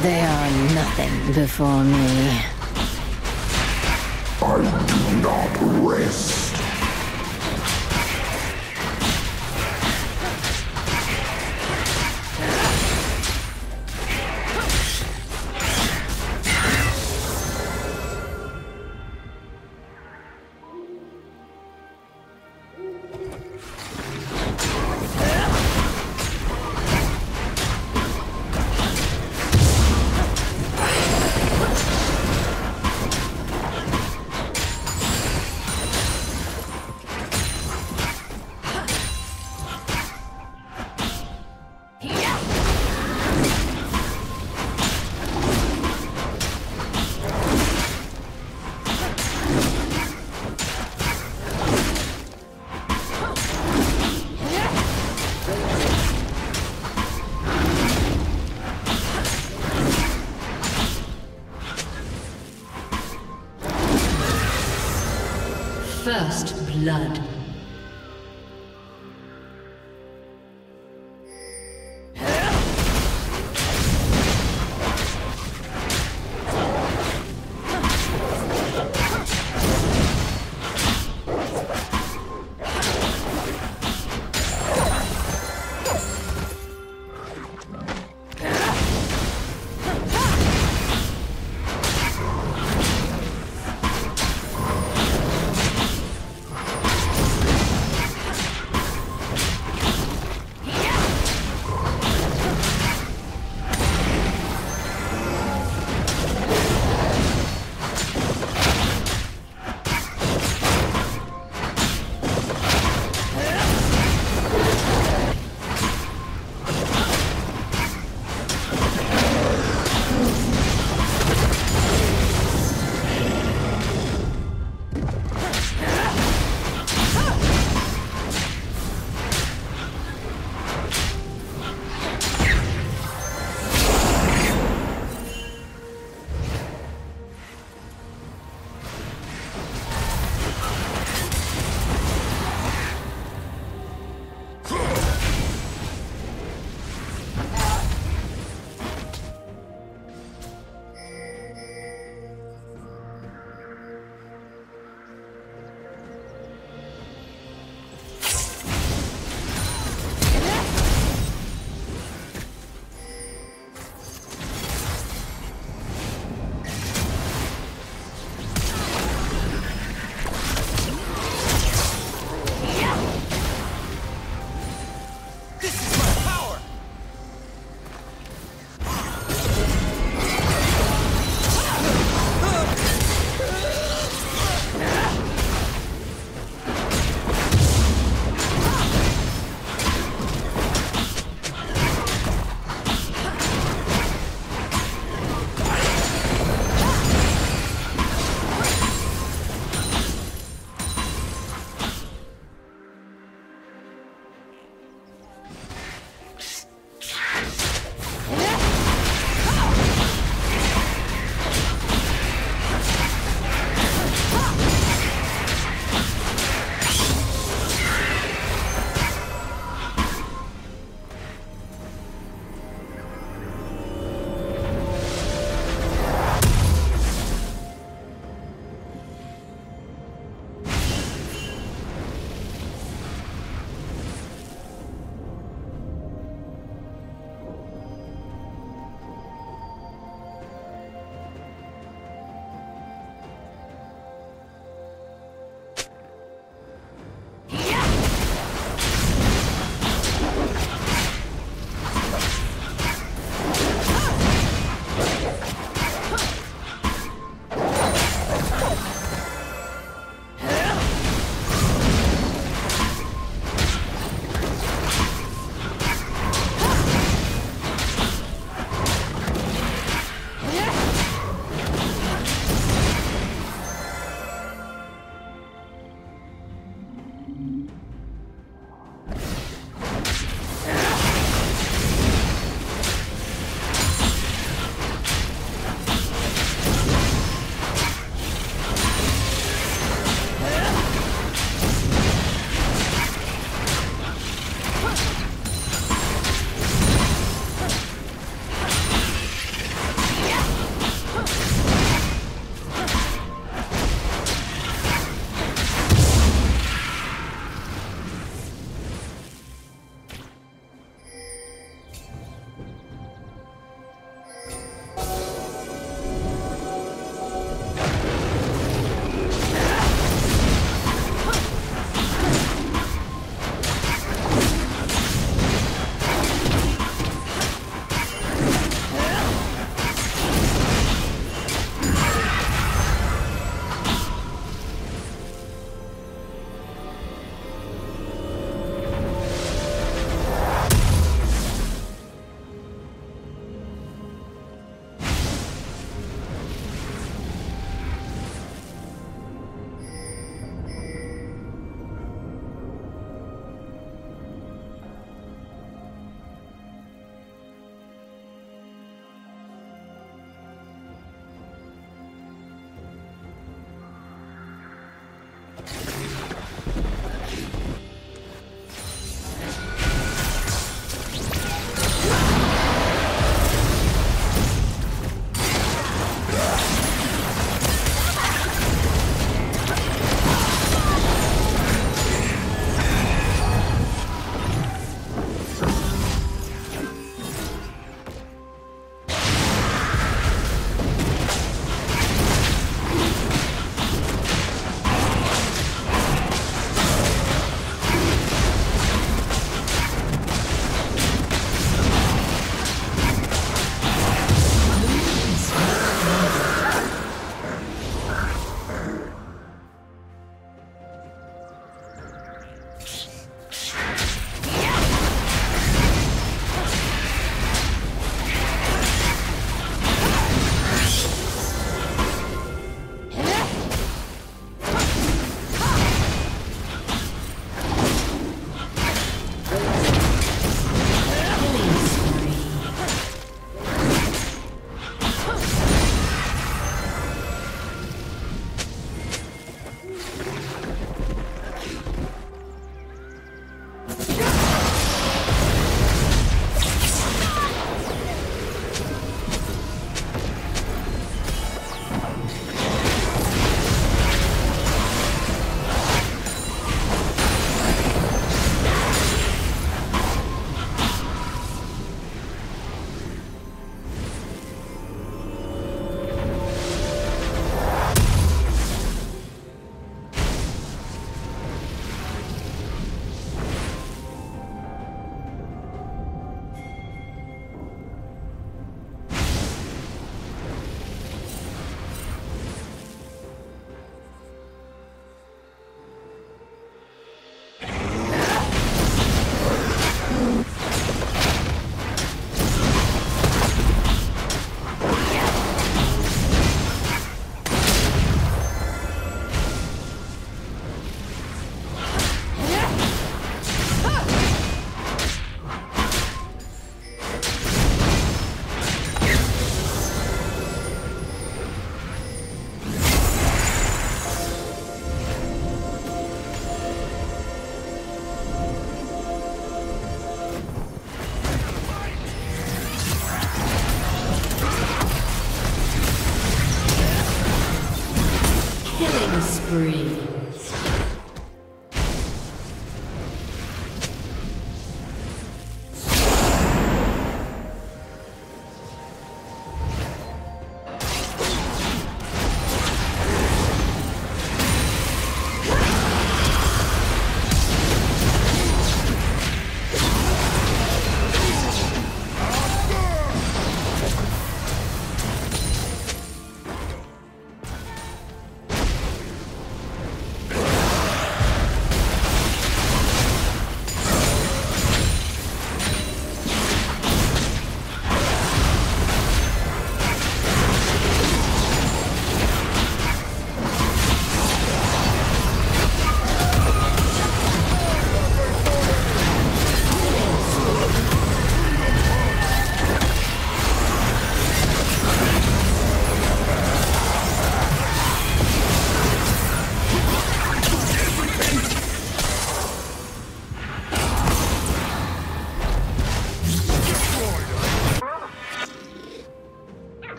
They are nothing before me. I do not rest. Blood.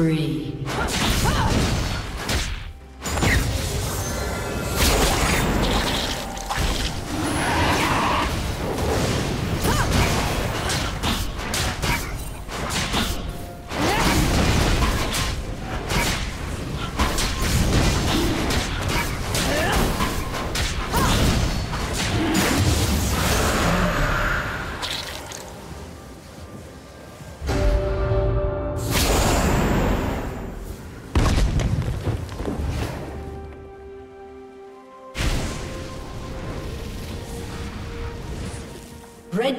Spree.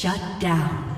Shut down.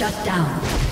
Shut down.